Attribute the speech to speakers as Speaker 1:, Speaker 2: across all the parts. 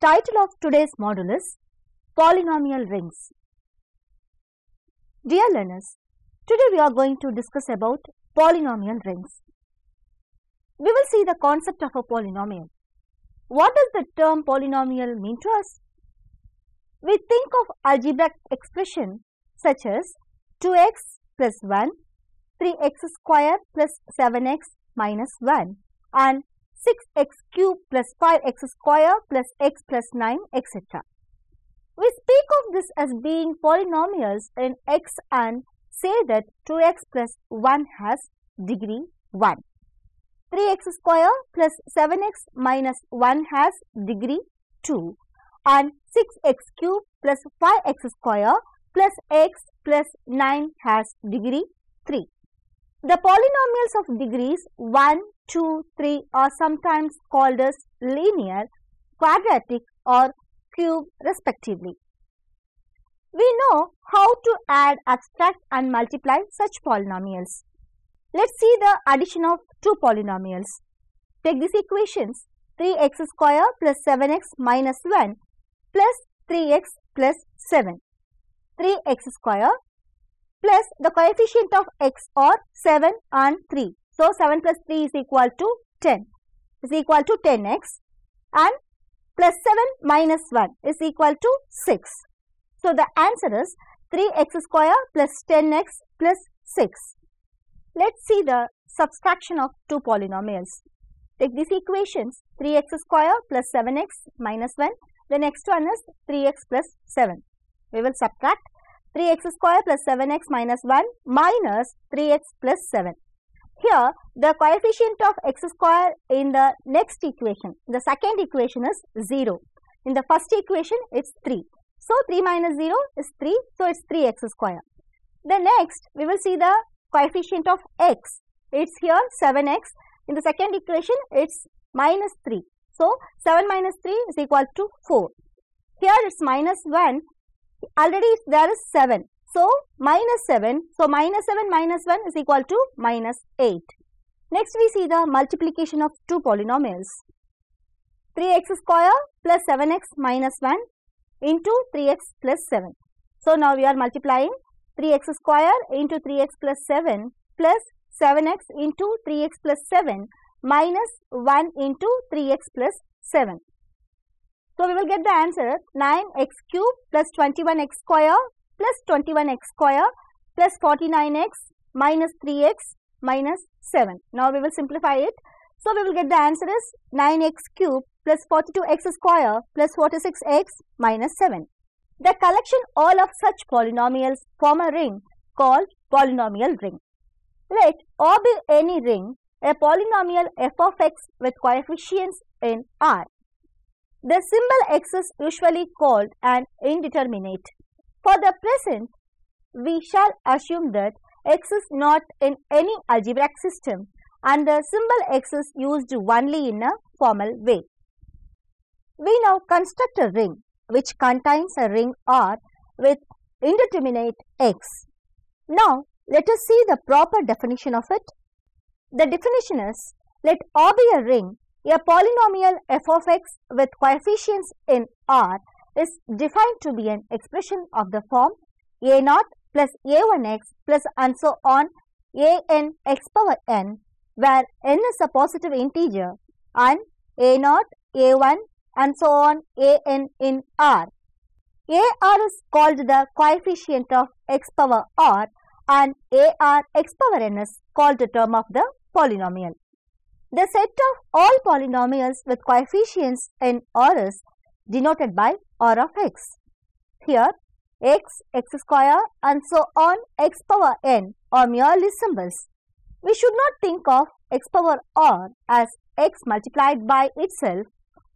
Speaker 1: Title of today's module is Polynomial Rings. Dear learners, today we are going to discuss about polynomial rings. We will see the concept of a polynomial. What does the term polynomial mean to us? We think of algebraic expression such as 2x plus 1, 3x square plus 7x minus 1 and 6x cube plus 5x square plus x plus 9 etc. We speak of this as being polynomials in x and say that 2x plus 1 has degree 1. 3x square plus 7x minus 1 has degree 2 and 6x cube plus 5x square plus x plus 9 has degree 3. The polynomials of degrees 1, 2, 3 are sometimes called as linear, quadratic or cube respectively. We know how to add, subtract and multiply such polynomials. Let's see the addition of two polynomials. Take these equations 3x square plus 7x minus 1 plus 3x plus 7. 3x square plus the coefficient of x or 7 and 3. So, 7 plus 3 is equal to 10 is equal to 10x and plus 7 minus 1 is equal to 6. So, the answer is 3x square plus 10x plus 6. Let's see the subtraction of two polynomials. Take these equations 3x square plus 7x minus 1. The next one is 3x plus 7. We will subtract 3x square plus 7x minus 1 minus 3x plus 7. Here the coefficient of x square in the next equation, the second equation is 0. In the first equation it's 3. So 3 minus 0 is 3. So it's 3x square. The next we will see the coefficient of x. It's here 7x. In the second equation it's minus 3. So 7 minus 3 is equal to 4. Here it's minus 1. Already there is 7. So minus 7. So minus 7 minus 1 is equal to minus 8. Next we see the multiplication of two polynomials. 3x square plus 7x minus 1 into 3x plus 7. So now we are multiplying 3x square into 3x plus 7 plus 7x into 3x plus 7 minus 1 into 3x plus 7. So we will get the answer 9x cube plus 21x square plus 21x square plus 49x minus 3x minus 7. Now we will simplify it. So we will get the answer is 9x cube plus 42x square plus 46x minus 7. The collection all of such polynomials form a ring called polynomial ring. Let O be any ring, a polynomial f of x with coefficients in R. The symbol x is usually called an indeterminate. For the present, we shall assume that x is not in any algebraic system and the symbol x is used only in a formal way. We now construct a ring which contains a ring R with indeterminate x. Now, let us see the proper definition of it. The definition is, let R be a ring, a polynomial f of x with coefficients in R is defined to be an expression of the form a naught plus a1x plus and so on a n x power n where n is a positive integer and a naught, a1 and so on a n in R. R. a r is called the coefficient of x power r and a r x power n is called the term of the polynomial. The set of all polynomials with coefficients in R is denoted by R of x. Here x, x square and so on x power n are merely symbols. We should not think of x power r as x multiplied by itself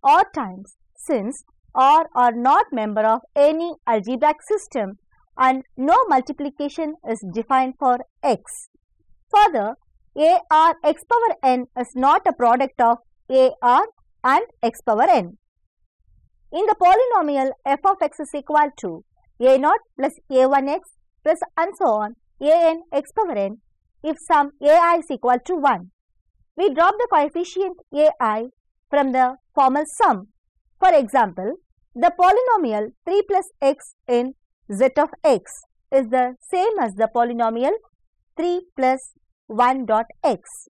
Speaker 1: or times since r are not member of any algebraic system and no multiplication is defined for x. Further, a r x power n is not a product of a r and x power n. In the polynomial f of x is equal to a naught plus a1x plus and so on a n x power n if sum ai is equal to 1. We drop the coefficient ai from the formal sum For example, the polynomial 3 plus x in z of x is the same as the polynomial 3 plus 1 dot x.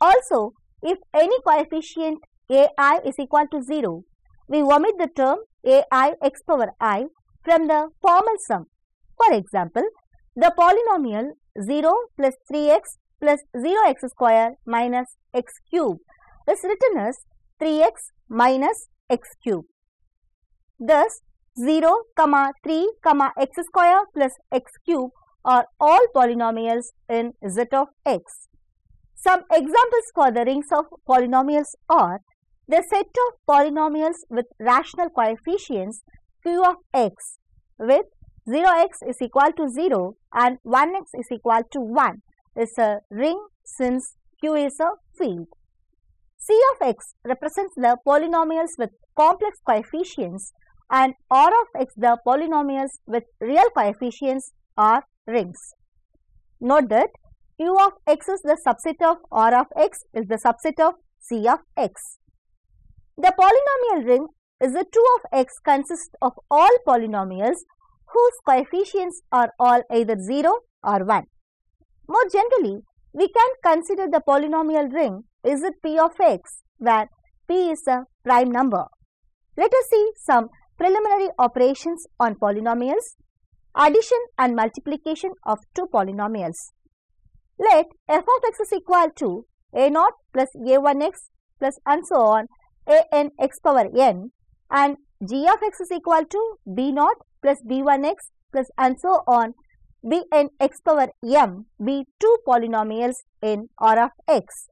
Speaker 1: Also, if any coefficient ai is equal to 0, we omit the term ai x power i from the formal sum. For example, the polynomial 0 plus 3x plus 0x square minus x cube is written as 3x minus x cube. Thus, 0, comma 3, comma x square plus x cube are all polynomials in z of x. Some examples for the rings of polynomials are the set of polynomials with rational coefficients q of x with 0x is equal to 0 and 1x is equal to 1 is a ring since q is a field. C of x represents the polynomials with complex coefficients and R of x the polynomials with real coefficients are rings. Note that u of x is the subset of R of x is the subset of C of x. The polynomial ring is the 2 of x consists of all polynomials whose coefficients are all either 0 or 1. More generally, we can consider the polynomial ring is it p of x where p is a prime number. Let us see some preliminary operations on polynomials, addition and multiplication of two polynomials. Let f of x is equal to a naught plus a1x plus and so on a n x power n and g of x is equal to b naught plus b1x plus and so on bn x power m be two polynomials in R of x.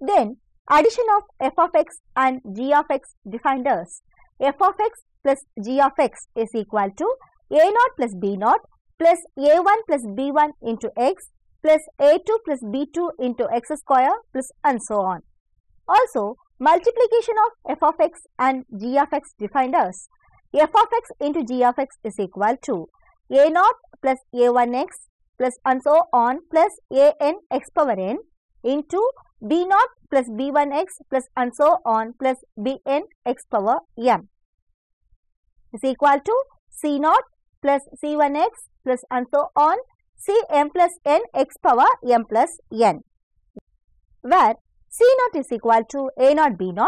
Speaker 1: Then addition of f of x and g of x defined as f of x plus g of x is equal to a naught plus b naught plus a1 plus b1 into x plus a2 plus b2 into x square plus and so on. Also, multiplication of f of x and g of x defined as f of x into g of x is equal to a naught plus a1x plus and so on plus a n x power n into b naught plus b1x plus and so on plus b n x power m is equal to C naught plus C1x plus and so on Cm plus n x power m plus n. Where c0 is equal to a0 b0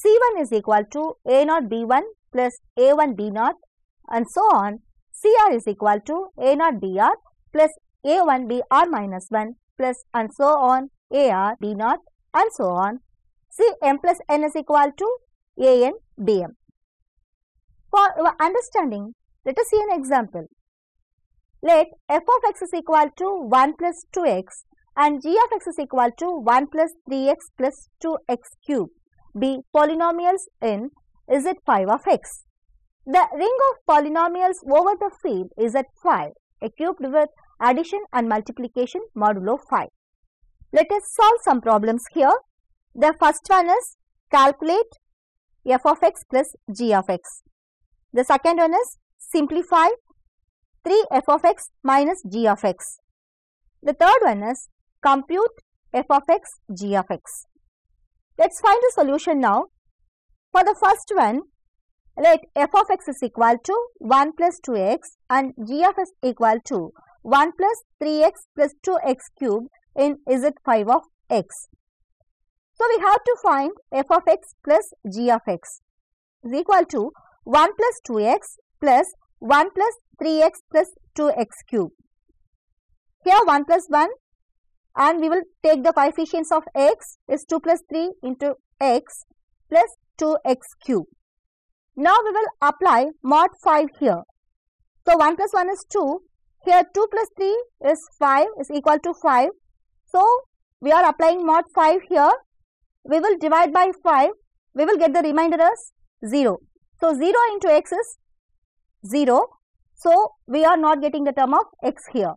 Speaker 1: C1 is equal to a0 b1 plus a1 b0 and so on. Cr is equal to a0 br plus A1 Br minus 1 plus and so on Ar B naught and so on. Cm plus n is equal to An Bm. For our understanding, let us see an example. Let f of x is equal to 1 plus 2x and g of x is equal to 1 plus 3x plus 2x cube be polynomials in is Z5 of x. The ring of polynomials over the field is at 5 equipped with addition and multiplication modulo 5. Let us solve some problems here. The first one is calculate f of x plus g of x. The second one is simplify 3 f of x minus g of x. The third one is compute f of x g of x. Let's find the solution now. For the first one, let f of x is equal to 1 plus 2x and g of x equal to 1 plus 3x plus 2x cube in z5 of x. So, we have to find f of x plus g of x is equal to 1 plus 2x plus 1 plus 3x plus 2x cube. Here 1 plus 1 and we will take the coefficients of x is 2 plus 3 into x plus 2x cube. Now we will apply mod 5 here. So 1 plus 1 is 2. Here 2 plus 3 is 5 is equal to 5. So we are applying mod 5 here. We will divide by 5. We will get the remainder as 0. So 0 into x is 0. So we are not getting the term of x here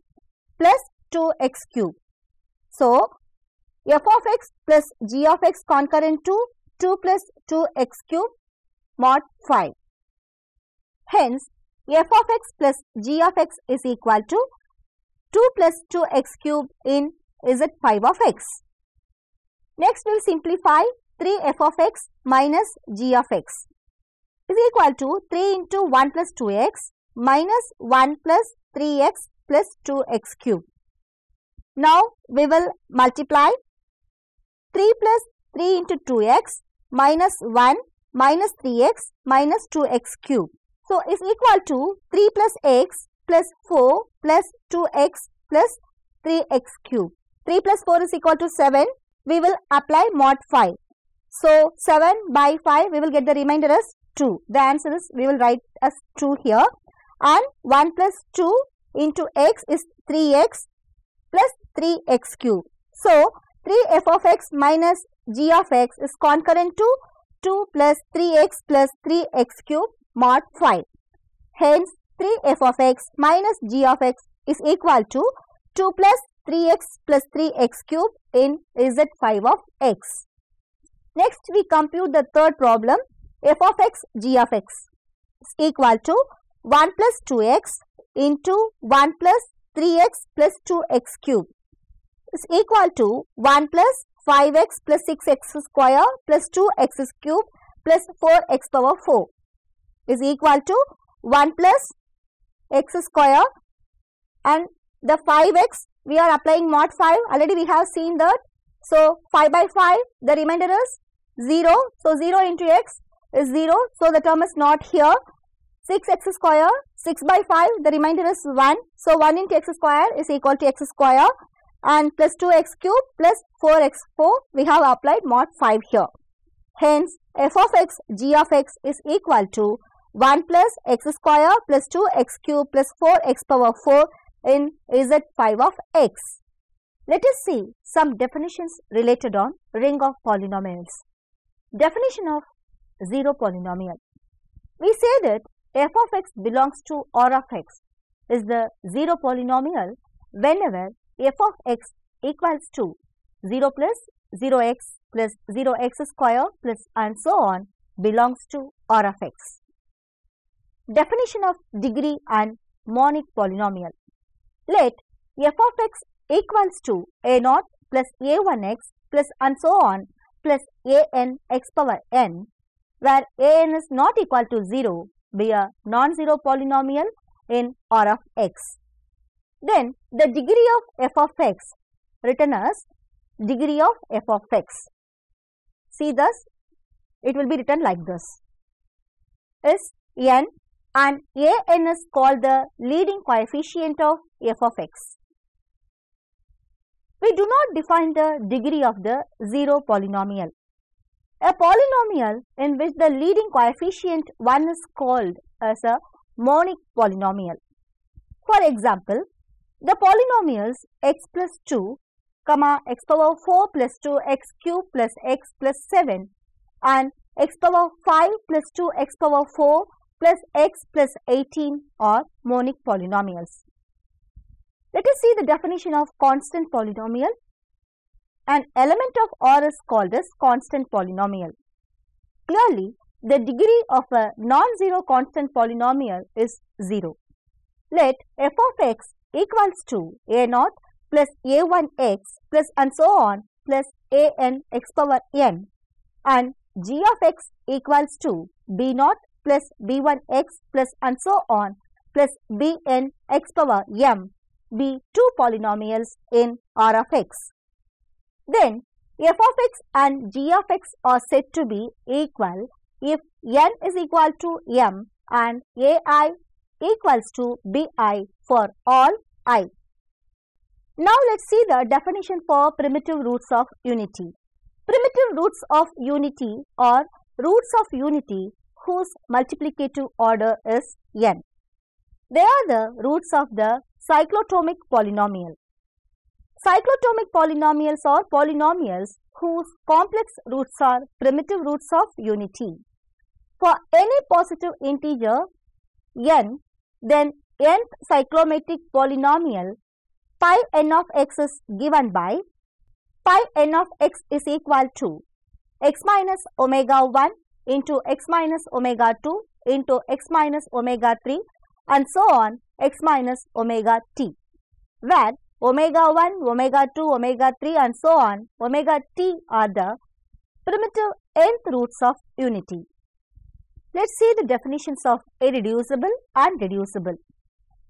Speaker 1: plus 2x cube. So f of x plus g of x congruent to 2 plus 2x cube mod 5. Hence, f of x plus g of x is equal to 2 plus 2x cube in z5 of x. Next, we will simplify 3 f of x minus g of x. is equal to 3 into 1 plus 2x minus 1 plus 3x plus 2x cube. Now we will multiply 3 plus 3 into 2x minus 1 minus 3x minus 2x cube. So, is equal to 3 plus x plus 4 plus 2x plus 3x cube. 3 plus 4 is equal to 7. We will apply mod 5. So, 7 by 5 we will get the remainder as 2. The answer is we will write as 2 here and 1 plus 2 into x is 3x plus 3x cube. So, 3f of x minus g of x is congruent to 2 plus 3x plus 3x cube mod 5. Hence, 3f of x minus g of x is equal to 2 plus 3x plus 3x cube in z5 of x. Next, we compute the third problem f of x g of x is equal to 1 plus 2x into 1 plus 3x plus 2x cube is equal to 1 plus 5x plus 6x square plus 2x cube plus 4x power 4 is equal to 1 plus x square and the 5x we are applying mod 5 already we have seen that. So, 5 by 5 the remainder is 0. So, 0 into x is 0. So, the term is not here 6x square 6 by 5 the remainder is 1. So, 1 into x square is equal to x square and plus 2x cube plus 4x4 we have applied mod 5 here. Hence, f of x g of x is equal to 1 plus x square plus 2x cube plus 4x power 4 in z5 of x. Let us see some definitions related on ring of polynomials. Definition of zero polynomial. We say that f of x belongs to R of x is the zero polynomial whenever f of x equals to 0 plus 0x plus 0x square plus and so on belongs to R of x. Definition of degree and monic polynomial. Let f of x equals to a naught plus a1x plus and so on plus an x power n where an is not equal to 0 be a non-zero polynomial in R of x. Then the degree of f of x written as degree of f of x. See thus it will be written like this is n and a n is called the leading coefficient of f of x. We do not define the degree of the zero polynomial. A polynomial in which the leading coefficient 1 is called as a monic polynomial. For example, the polynomials x plus 2, comma x power 4 plus 2 x cube plus x plus 7 and x power 5 plus 2 x power 4 plus x plus 18 are monic polynomials. Let us see the definition of constant polynomial. An element of R is called as constant polynomial. Clearly, the degree of a non-zero constant polynomial is 0. Let f of x equals to a naught plus a1x plus and so on plus an x power n and g of x equals to b naught plus b1x plus and so on plus bn x power m be two polynomials in R of x. Then f of x and g of x are said to be equal if n is equal to m and ai equals to bi for all i. Now let's see the definition for primitive roots of unity. Primitive roots of unity are roots of unity whose multiplicative order is n. They are the roots of the cyclotomic polynomial. Cyclotomic polynomials are polynomials whose complex roots are primitive roots of unity. For any positive integer n, then nth cyclotomic polynomial pi n of x is given by pi n of x is equal to x minus omega 1 into x minus omega 2 into x minus omega 3 and so on x minus omega t where omega 1, omega 2, omega 3 and so on omega t are the primitive nth roots of unity. Let's see the definitions of irreducible and reducible.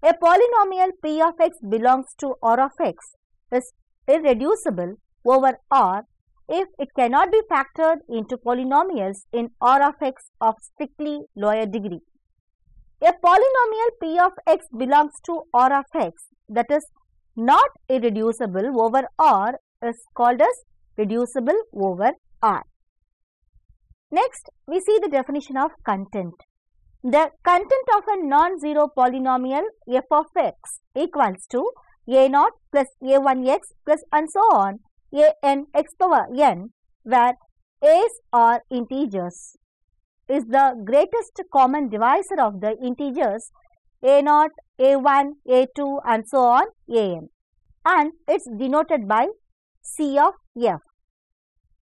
Speaker 1: A polynomial p of x belongs to R of x is irreducible over R if it cannot be factored into polynomials in R of x of strictly lower degree. A polynomial p of x belongs to R of x that is not irreducible over R is called as reducible over R. Next, we see the definition of content. The content of a non-zero polynomial f of x equals to a naught plus a1x plus and so on a n x power n where a's are integers is the greatest common divisor of the integers a0, a1, a2 and so on an and it's denoted by c of f.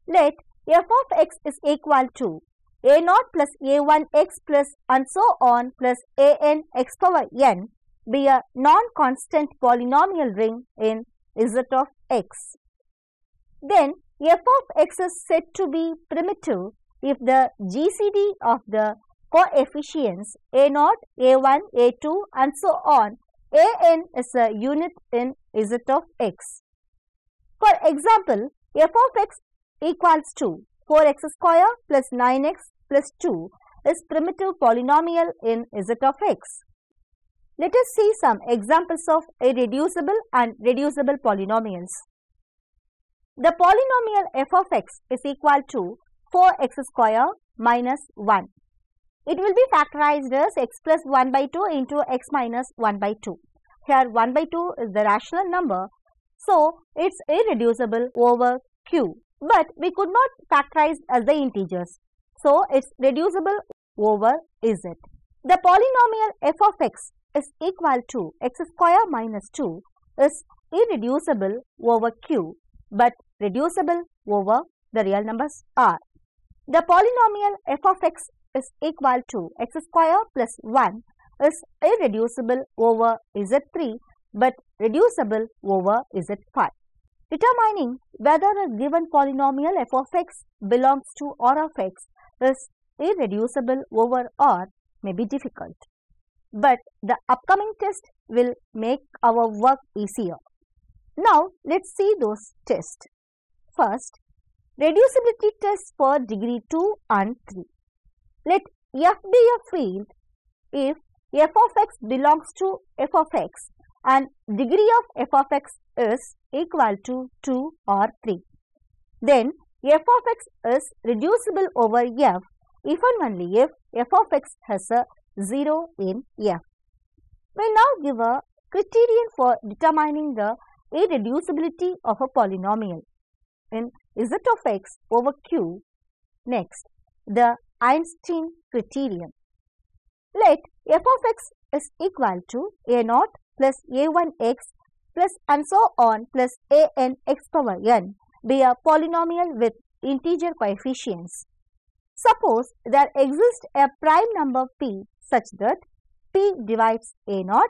Speaker 1: Let f of x is equal to a0 plus a1 x plus and so on plus a n x power n be a non-constant polynomial ring in z of x. Then f of x is said to be primitive if the GCD of the coefficients A0, a1, a2 and so on an is a unit in z of x. For example, f of x equals to 4x square plus 9x plus 2 is primitive polynomial in z of x. Let us see some examples of irreducible and reducible polynomials. The polynomial f of x is equal to 4x square minus 1. It will be factorized as x plus 1 by 2 into x minus 1 by 2. Here 1 by 2 is the rational number, so it's irreducible over q. But we could not factorize as the integers, so it's reducible over z. The polynomial f of x is equal to x square minus 2 is irreducible over q but reducible over the real numbers r. The polynomial f of x is equal to x square plus 1 is irreducible over z3 but reducible over z5. Determining whether a given polynomial f of x belongs to R of x is irreducible over R may be difficult but the upcoming test will make our work easier. Now, let's see those tests. First, reducibility test for degree 2 and 3. Let f be a field if f of x belongs to f of x and degree of f of x is equal to 2 or 3. Then f of x is reducible over f if and only if f of x has a 0 in F. We now give a criterion for determining the irreducibility of a polynomial in Z of x over Q. Next, the Eisenstein criterion. Let f of x is equal to a naught plus a1x plus and so on plus a n x power n be a polynomial with integer coefficients. Suppose there exists a prime number p such that P divides A naught,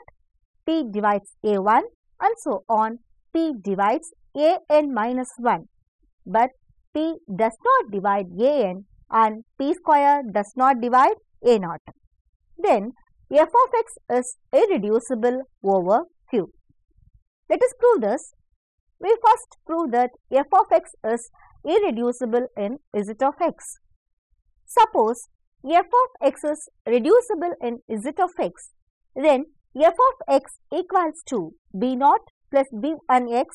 Speaker 1: P divides A1 and so on P divides AN minus 1. But P does not divide AN and P square does not divide A naught. Then f of x is irreducible over q. Let us prove this. We first prove that f of x is irreducible in z of x. Suppose f of x is reducible in z of x, then f of x equals to b naught plus b1x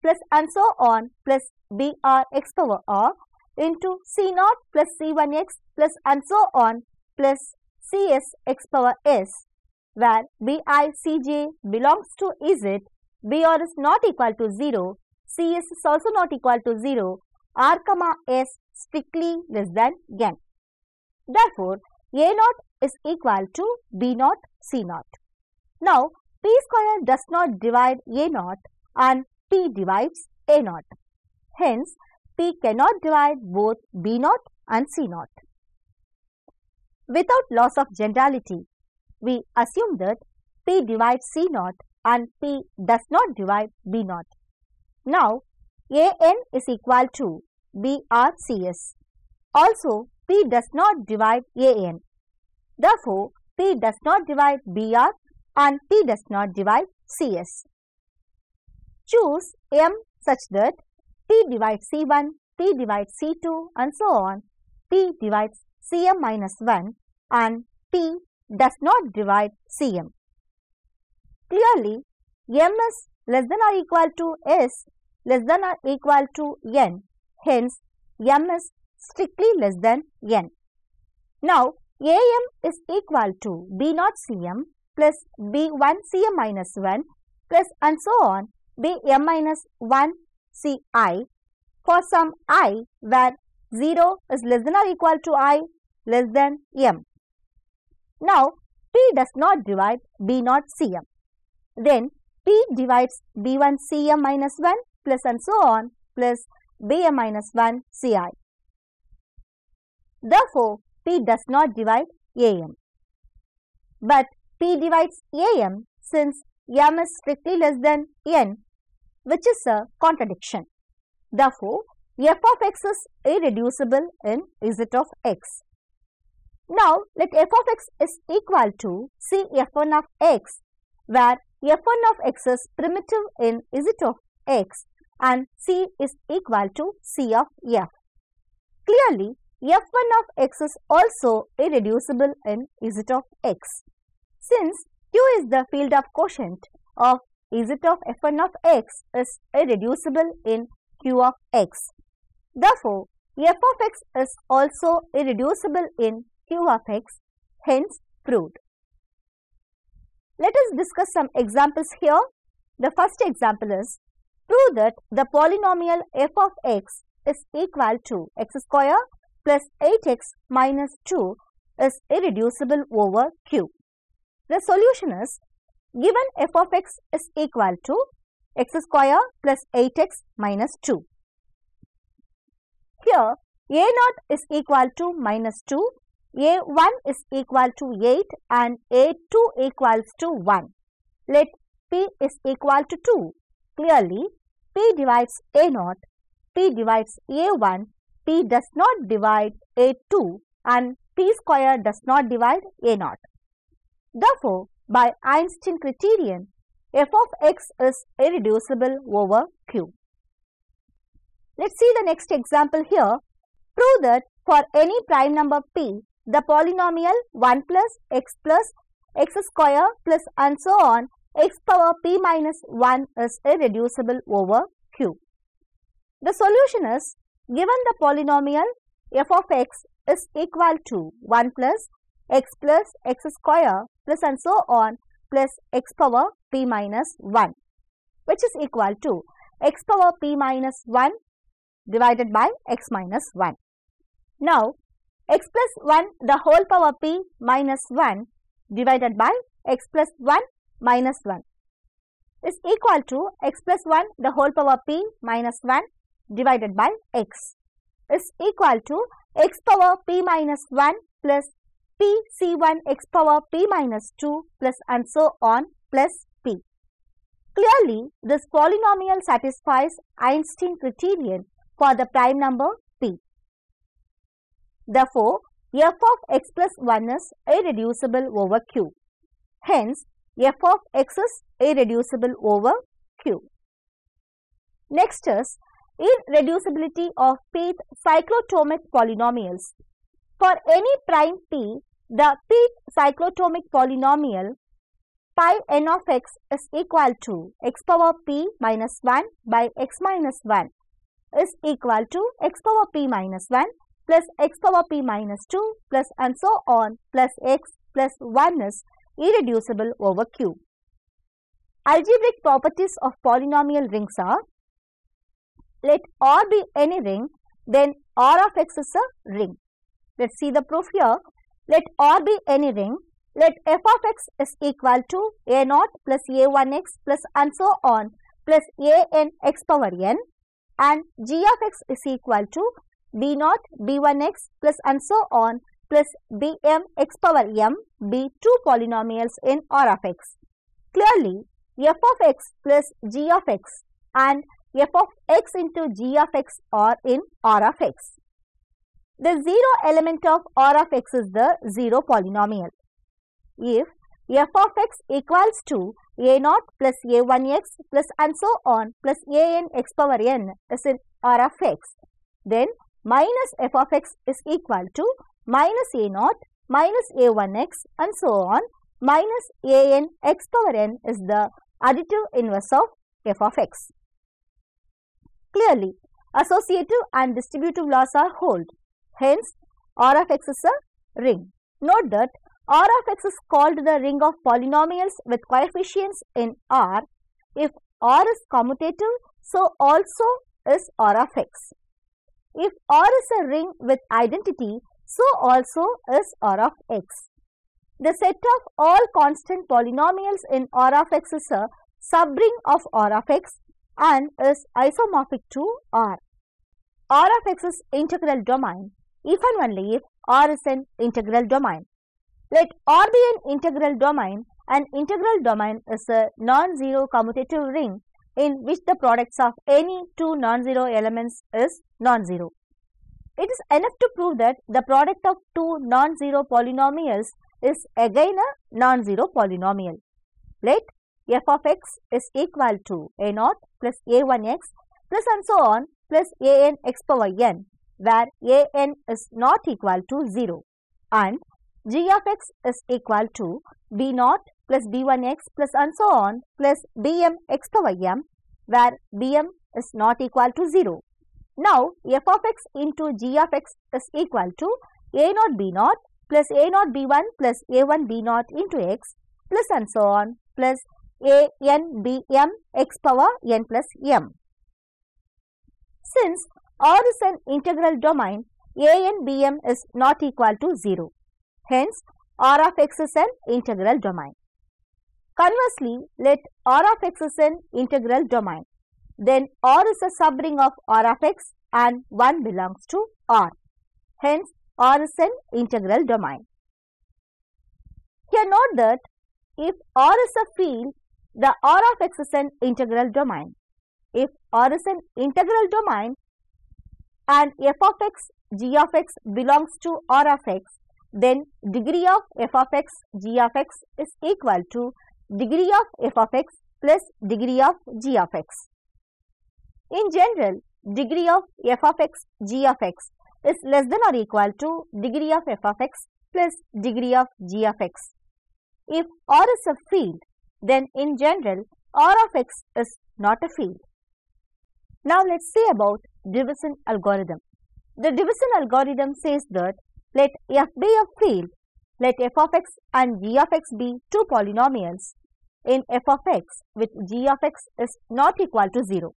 Speaker 1: plus and so on plus br x power r into c naught plus c1x plus and so on plus cs x power s where bicj belongs to z, br is not equal to 0, cs is also not equal to 0, r comma s strictly less than n. Therefore, A naught is equal to B naught C naught. Now, P square does not divide A naught and P divides A naught. Hence, P cannot divide both B naught and C naught. Without loss of generality, we assume that P divides C naught and P does not divide B naught. Now, AN is equal to BRCS. Also, P does not divide AN. Therefore, P does not divide BR and P does not divide CS. Choose M such that P divides C1, P divides C2 and so on. P divides Cm minus 1 and P does not divide Cm. Clearly, M is less than or equal to S less than or equal to N. Hence, M is strictly less than N. Now, AM is equal to B naught Cm plus B1 Cm minus 1 plus and so on Bm minus 1 Ci for some i where 0 is less than or equal to i less than m. Now, P does not divide B naught Cm. Then P divides B1 Cm minus 1 plus and so on plus Bm minus 1 Ci. Therefore, P does not divide Am. But P divides Am since m is strictly less than n which is a contradiction. Therefore, f of x is irreducible in z of x. Now, let f of x is equal to c f1 of x where f1 of x is primitive in z of x and c is equal to c of f. Clearly, f1 of x is also irreducible in z of x. Since q is the field of quotient of z of f1 of x is irreducible in q of x. Therefore, f of x is also irreducible in q of x, hence proved. Let us discuss some examples here. The first example is prove that the polynomial f of x is equal to x square plus 8x minus 2 is irreducible over q. The solution is given f of x is equal to x square plus 8x minus 2. Here a naught is equal to minus 2, a1 is equal to 8 and a2 equals to 1. Let p is equal to 2. Clearly, p divides a naught, p divides a1, p does not divide a2 and p square does not divide a naught. Therefore, by Eisenstein criterion, f of x is irreducible over q. Let's see the next example here. Prove that for any prime number p, the polynomial 1 plus x plus x square plus and so on x power p minus 1 is irreducible over q. The solution is given the polynomial f of x is equal to 1 plus x plus x square plus and so on plus x power p minus 1 which is equal to x power p minus 1 divided by x minus 1. Now, x plus 1 the whole power p minus 1 divided by x plus 1 minus 1 is equal to x plus 1 the whole power p minus 1 divided by x is equal to x power p minus 1 plus p c1 x power p minus 2 plus and so on plus p. Clearly, this polynomial satisfies Eisenstein criterion for the prime number p. Therefore, f of x plus 1 is irreducible over q. Hence, f of x is irreducible over q. Next is irreducibility of pth cyclotomic polynomials. For any prime p, the pth cyclotomic polynomial pi n of x is equal to x power p minus 1 by x minus 1 is equal to x power p minus 1 plus x power p minus 2 plus and so on plus x plus 1 is irreducible over q. Algebraic properties of polynomial rings are let R be any ring then R of x is a ring. Let's see the proof here. Let R be any ring. Let f of x is equal to a naught plus a1x plus and so on plus a n x power n and g of x is equal to b naught b1x plus and so on plus bm x power m be two polynomials in R of x. Clearly, f of x plus g of x and f of x into g of x are in R of x. The zero element of R of x is the zero polynomial. If f of x equals to a naught plus a1x plus and so on plus an x power n is in R of x, then minus f of x is equal to minus a naught minus a1x and so on minus an x power n is the additive inverse of f of x. Clearly, associative and distributive laws are hold. Hence, R of x is a ring. Note that R of x is called the ring of polynomials with coefficients in R if R is commutative, so also is R of x. If R is a ring with identity, so also is R of x. The set of all constant polynomials in R of x is a subring of R of x and is isomorphic to R. R of x is integral domain if and only if R is an integral domain. Let R be an integral domain. An integral domain is a non-zero commutative ring in which the products of any two non-zero elements is non-zero. It is enough to prove that the product of two non-zero polynomials is again a non-zero polynomial. Let f of x is equal to a naught plus a1x plus and so on plus an x power n where an is not equal to 0 and g of x is equal to b naught plus b1x plus and so on plus bm x power m where bm is not equal to 0. Now f of x into g of x is equal to a naught b naught plus a naught b1 plus a1 b naught into x plus and so on plus a n b m x power n plus m. Since R is an integral domain, a n b m is not equal to 0. Hence, R of x is an integral domain. Conversely, let R of x is an integral domain. Then R is a subring of R of x and 1 belongs to R. Hence, R is an integral domain. Here note that if R is a field, the R of x is an integral domain. If R is an integral domain and f of x, g of x belongs to R of x, then degree of f of x g of x is equal to degree of f of x plus degree of g of x. In general, degree of f of x g of x is less than or equal to degree of f of x plus degree of g of x. If R is a field, then in general R of x is not a field. Now let's see about division algorithm. The division algorithm says that let f be a field. Let f of x and g of x be two polynomials in f of x with g of x is not equal to 0.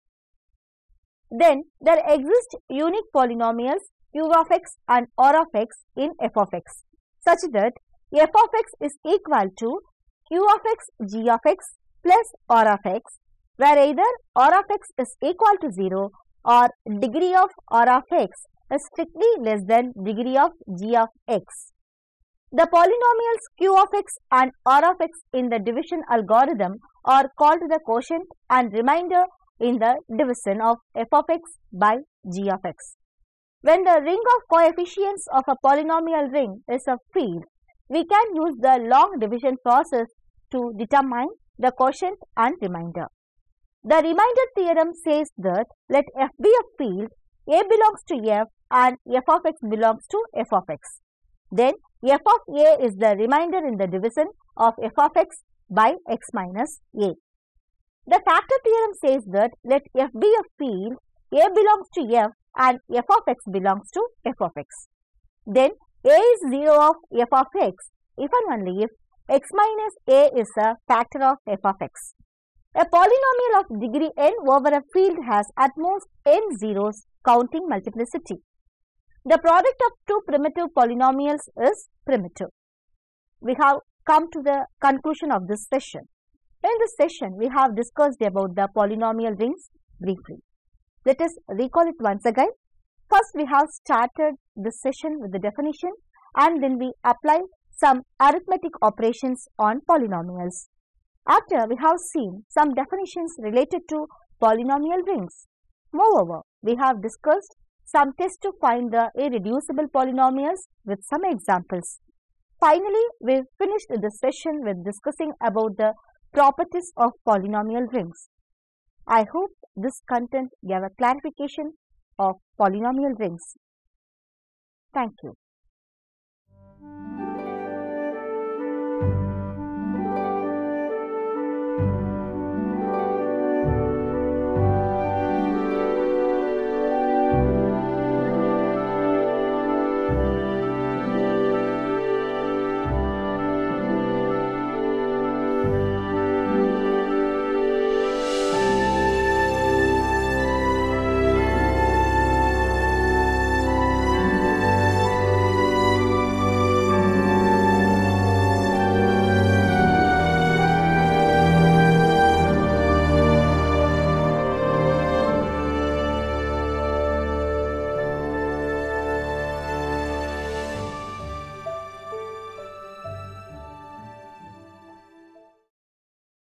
Speaker 1: Then there exist unique polynomials q of x and r of x in f of x such that f of x is equal to q of x g of x plus r of x where either r of x is equal to 0 or degree of r of x is strictly less than degree of g of x. The polynomials q of x and r of x in the division algorithm are called the quotient and remainder in the division of f of x by g of x. When the ring of coefficients of a polynomial ring is a field, we can use the long division process to determine the quotient and remainder. The remainder theorem says that let f be a field, a belongs to f and f of x belongs to f of x. Then f of a is the remainder in the division of f of x by x minus a. The factor theorem says that let f be a field, a belongs to f and f of x belongs to f of x. Then a is 0 of f of x if and only if x minus a is a factor of f of x. A polynomial of degree n over a field has at most n zeros counting multiplicity. The product of two primitive polynomials is primitive. We have come to the conclusion of this session. In this session, we have discussed about the polynomial rings briefly. Let us recall it once again. First, we have started this session with the definition and then we apply some arithmetic operations on polynomials. After, we have seen some definitions related to polynomial rings. Moreover, we have discussed some tests to find the irreducible polynomials with some examples. Finally, we finished this session with discussing about the properties of polynomial rings. I hope this content gave a clarification of polynomial rings. Thank you.